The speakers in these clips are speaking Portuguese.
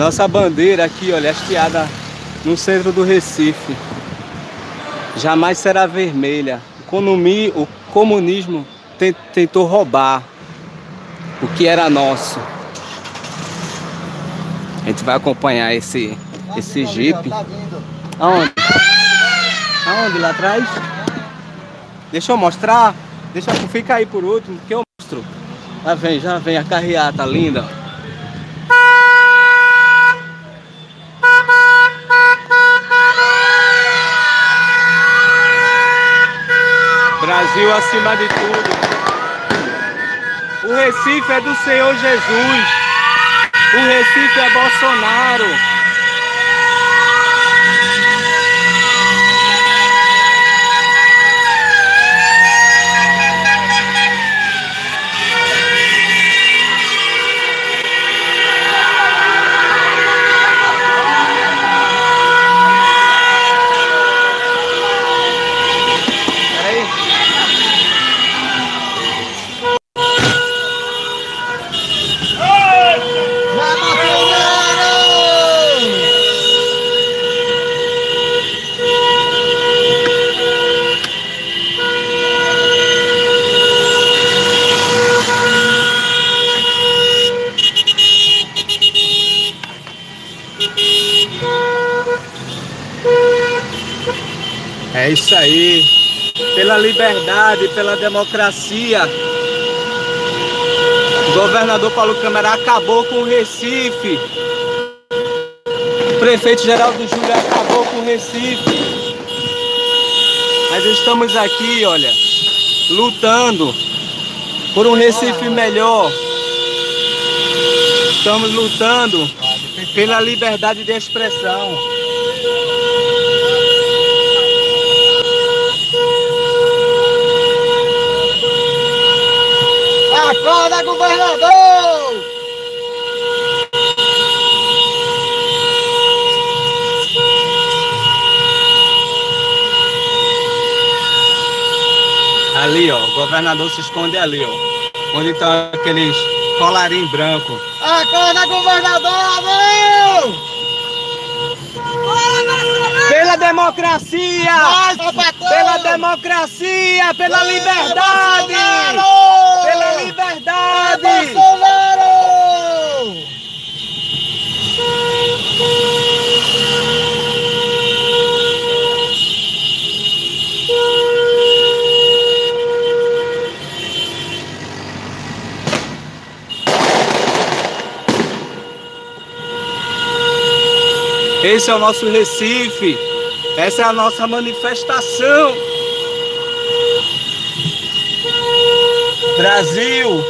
nossa bandeira aqui, olha, hasteada no centro do Recife. Jamais será vermelha. O comunismo tentou roubar o que era nosso. A gente vai acompanhar esse, esse jeep. Aonde? Aonde? Lá atrás? Deixa eu mostrar. Deixa eu ficar aí por último, que eu mostro. Já vem, já vem a carreata linda. Brasil acima de tudo. O Recife é do Senhor Jesus. O Recife é Bolsonaro. Liberdade, pela democracia. O governador Paulo Câmara acabou com o Recife. O prefeito Geraldo Júlio acabou com o Recife. Mas estamos aqui, olha, lutando por um Recife melhor. Estamos lutando pela liberdade de expressão. Acorda, governador! Ali, ó, o governador se esconde ali, ó. Onde tá aqueles colarinho branco. Acorda, governador! Pela democracia! Pela democracia! Pela liberdade! Pela liberdade! Bolsonaro! Esse é o nosso Recife. Essa é a nossa manifestação. Brasil,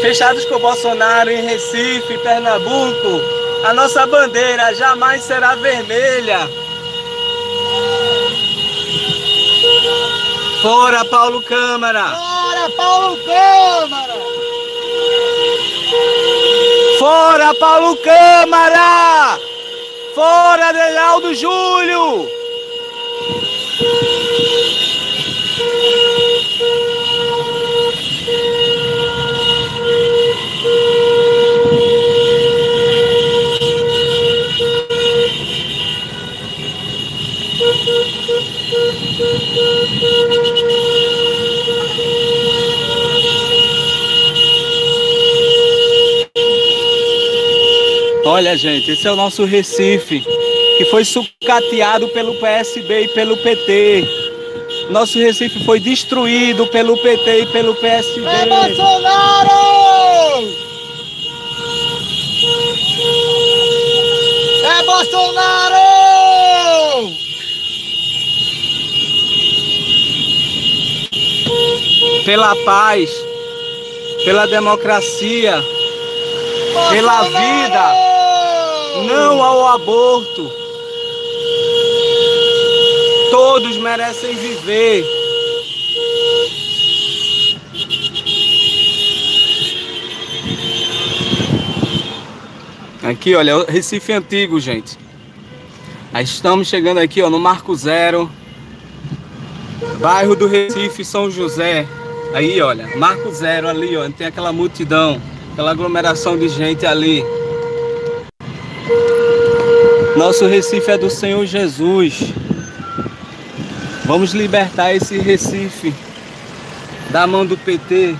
fechados com Bolsonaro em Recife, Pernambuco, a nossa bandeira jamais será vermelha. Fora Paulo Câmara! Fora Paulo Câmara! Fora Paulo Câmara! Fora Reinaldo Júlio! Olha, gente, esse é o nosso Recife, que foi sucateado pelo PSB e pelo PT. Nosso Recife foi destruído pelo PT e pelo PSB. É Bolsonaro! É Bolsonaro! Pela paz, pela democracia, pela vida não ao aborto. Todos merecem viver. Aqui, olha, Recife Antigo, gente. Estamos chegando aqui, ó, no Marco Zero. Bairro do Recife, São José. Aí, olha, Marco Zero ali, ó, tem aquela multidão, aquela aglomeração de gente ali. Nosso Recife é do Senhor Jesus. Vamos libertar esse Recife da mão do PT.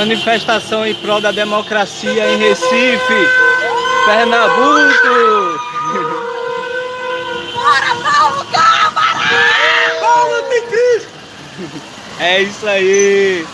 Manifestação em prol da democracia em Recife, Pernambuco. Bora, Paulo Câmara! Paulo tem Cristo! É isso aí.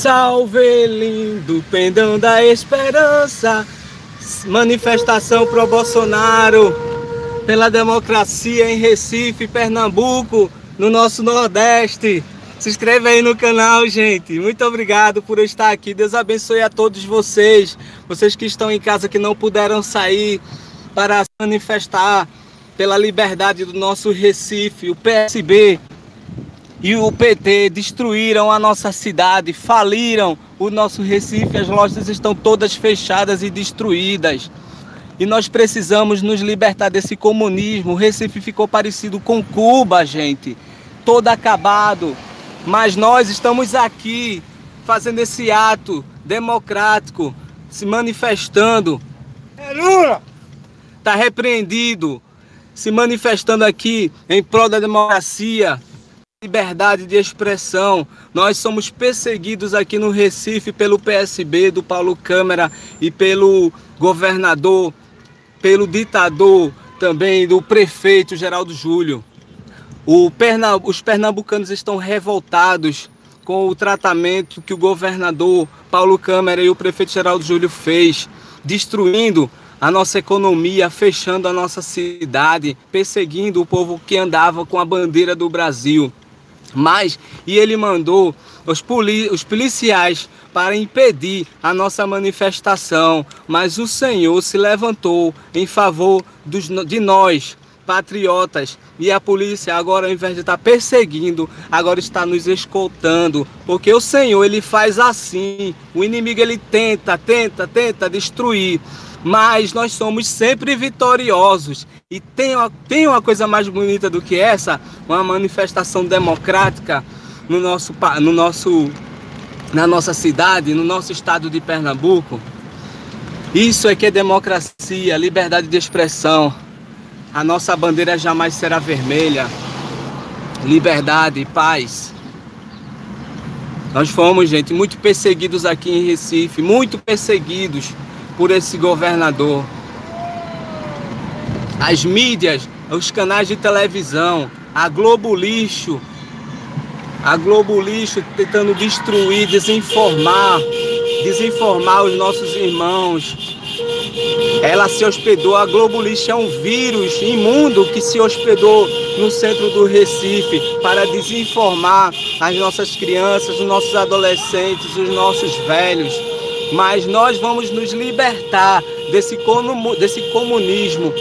Salve lindo pendão da esperança, manifestação pro Bolsonaro, pela democracia em Recife, Pernambuco, no nosso Nordeste. Se inscreve aí no canal, gente. Muito obrigado por estar aqui. Deus abençoe a todos vocês, vocês que estão em casa que não puderam sair para se manifestar pela liberdade do nosso Recife, o PSB e o PT destruíram a nossa cidade, faliram o nosso Recife, as lojas estão todas fechadas e destruídas. E nós precisamos nos libertar desse comunismo. O Recife ficou parecido com Cuba, gente, todo acabado. Mas nós estamos aqui fazendo esse ato democrático, se manifestando. É Lula! Está repreendido, se manifestando aqui em prol da democracia, liberdade de expressão. Nós somos perseguidos aqui no Recife pelo PSB do Paulo Câmara e pelo governador, pelo ditador também do prefeito Geraldo Júlio. Perna... Os pernambucanos estão revoltados com o tratamento que o governador Paulo Câmara e o prefeito Geraldo Júlio fez, destruindo a nossa economia, fechando a nossa cidade, perseguindo o povo que andava com a bandeira do Brasil. Mas, e ele mandou os, os policiais para impedir a nossa manifestação, mas o Senhor se levantou em favor dos, de nós, patriotas, e a polícia agora, ao invés de estar perseguindo, agora está nos escoltando, porque o Senhor ele faz assim, o inimigo ele tenta, tenta, tenta destruir, mas nós somos sempre vitoriosos. E tem tem uma coisa mais bonita do que essa, uma manifestação democrática no nosso, no nosso, na nossa cidade, no nosso estado de Pernambuco. Isso é que é democracia, liberdade de expressão. A nossa bandeira jamais será vermelha. Liberdade paz. Nós fomos, gente, muito perseguidos aqui em Recife, muito perseguidos por esse governador. As mídias, os canais de televisão, a Globo Lixo, a Globo Lixo tentando destruir, desinformar, desinformar os nossos irmãos. Ela se hospedou, a Globo Lixo é um vírus imundo que se hospedou no centro do Recife para desinformar as nossas crianças, os nossos adolescentes, os nossos velhos mas nós vamos nos libertar desse, comunismo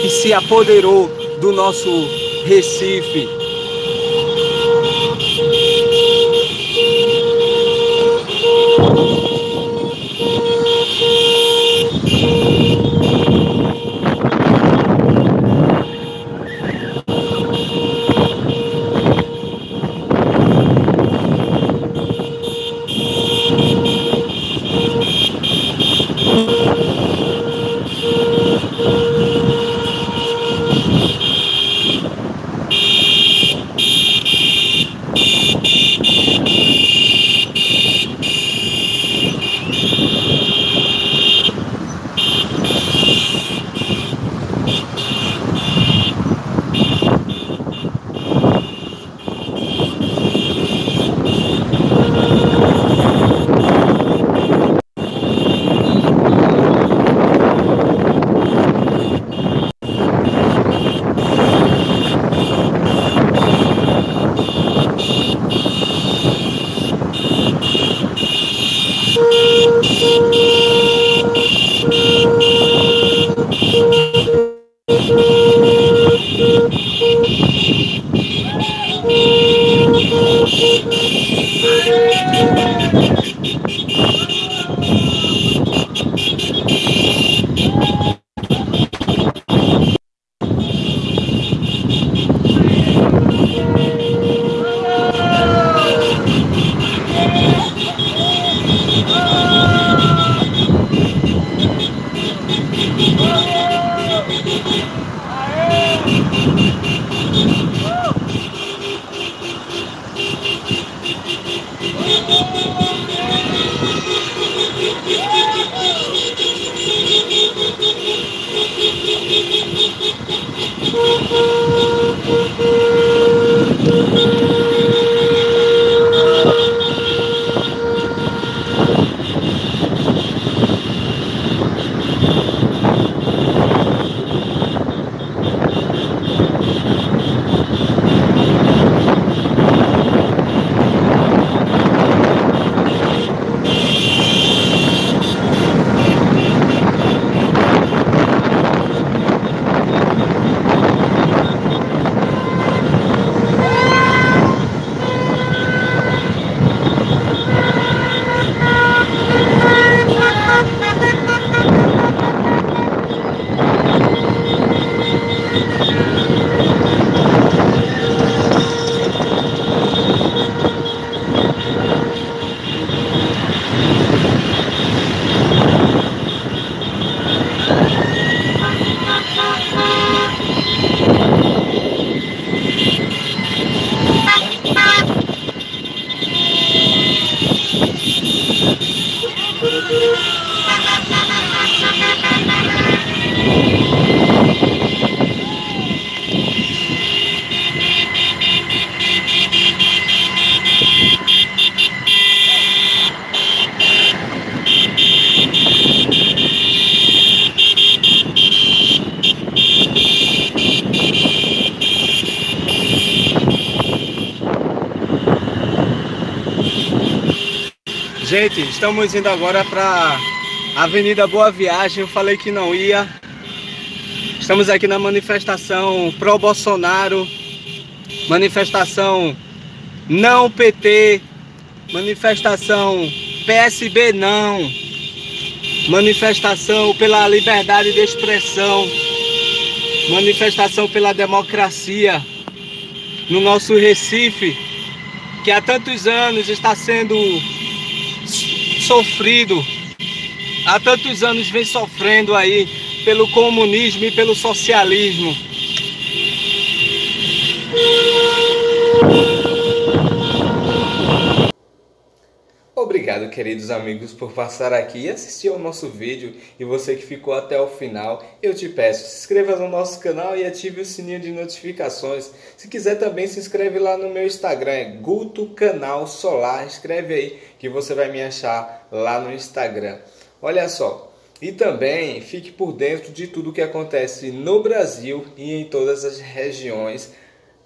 que se apoderou do nosso Recife. Gente, estamos indo agora para Avenida Boa Viagem. Eu falei que não ia. Estamos aqui na manifestação pró-Bolsonaro, manifestação não PT, manifestação PSB não, manifestação pela liberdade de expressão, manifestação pela democracia. No nosso Recife, que há tantos anos está sendo sofrido, há tantos anos vem sofrendo aí pelo comunismo e pelo socialismo. Obrigado, queridos amigos, por passar aqui e assistir ao nosso vídeo. E você que ficou até o final, eu te peço, se inscreva no nosso canal e ative o sininho de notificações. Se quiser também, se inscreve lá no meu Instagram, é Guto Canal Solar. Escreve aí que você vai me achar lá no Instagram. Olha só, e também fique por dentro de tudo que acontece no Brasil e em todas as regiões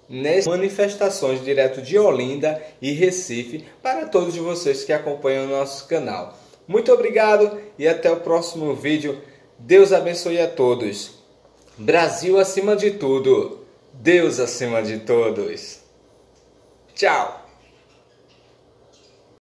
nessas manifestações direto de Olinda e Recife para todos vocês que acompanham o nosso canal. Muito obrigado e até o próximo vídeo. Deus abençoe a todos. Brasil acima de tudo. Deus acima de todos. Tchau.